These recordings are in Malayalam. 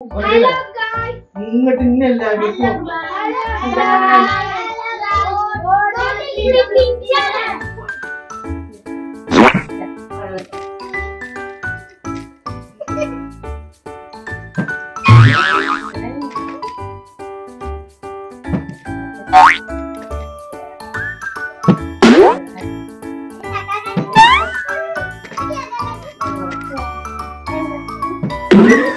ഹലോ ഇങ്ങോട്ട് ഇന്നല്ല Amazing!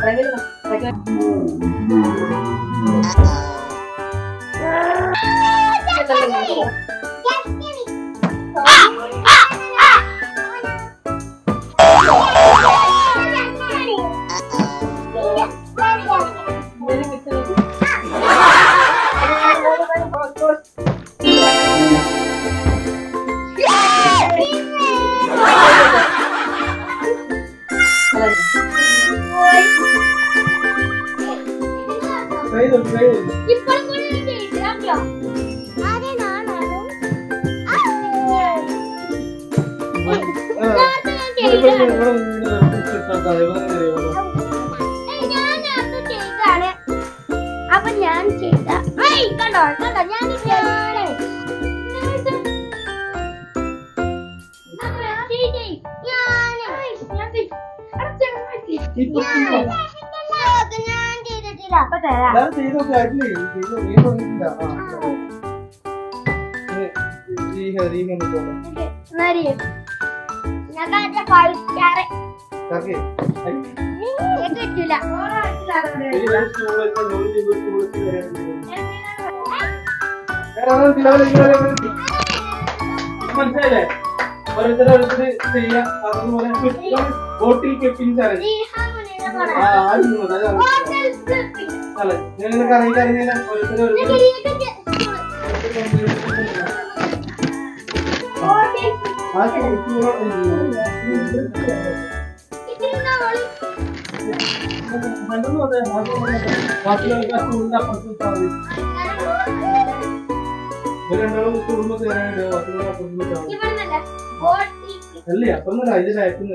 Terakhir, terakhir. Eh, Kita അപ്പൊ ഞാൻ ചെയ്ത കണ്ടോ കണ്ടോ? ഞാൻ ഞാൻ വരാൻ മനസ്സിലായില്ലേ? ഓരോരുത്തർ ഓരോരുത്തർ ചെയ്യാം അതുപോലെ ബോട്ടിൽ ക്ലിപ്പിംഗ് ചാലഞ്ച് നിങ്ങൾക്ക് അറിയില്ല വെച്ചാൽ മതി. അല്ലേ? അപ്പൊ ബാക്കിൽ